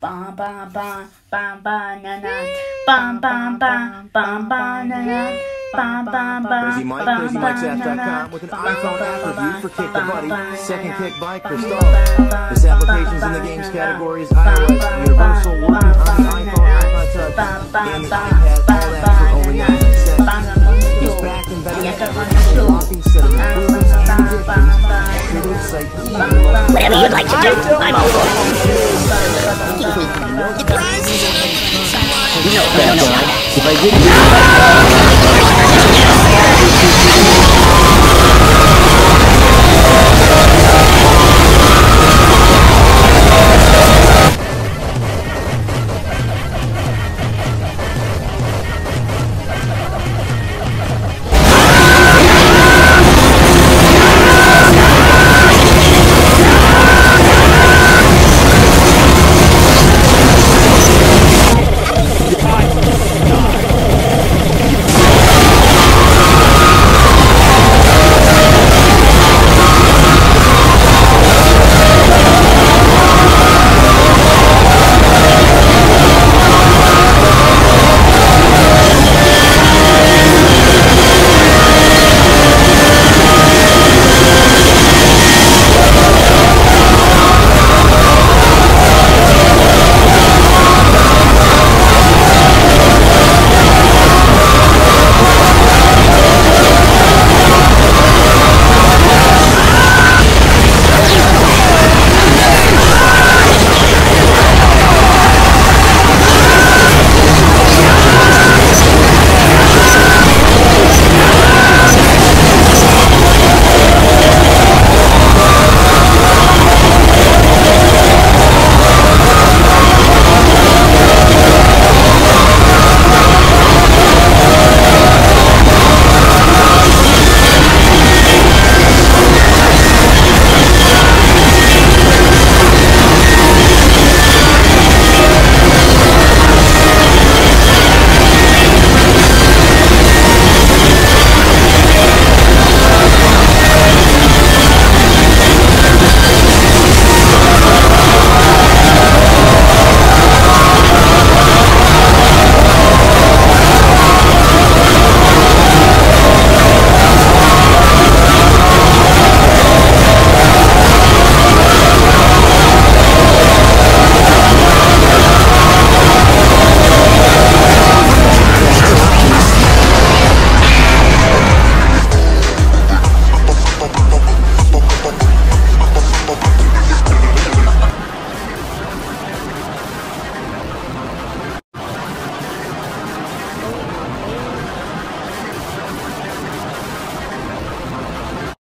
Bum bum bum bum banana. Bum bum bum bum banana. Bum bum bum Crazy Mike, bum CrazyMikesApps.com with an banana. iPhone app review for Kick the Buddy. Bum, Second banana. kick by Bum, Crystal. bum, This bum, application's in the bum, game's banana. categories Bum, iOS, bum, Universal, bum, working on the bum, iPhone, banana. iPod Touch, Bum, bum, and the bum, iPad, bum, all that for only banana. 99 cents. Bum, bum, He's bum, back and better Yes, than I ever. want to. Unlocking set of Bum, improvements bum, and bum, additions. bum, Creative site bum, bum, Whatever you'd like to do, I'm all for it. Know, no, no, no. If I didn't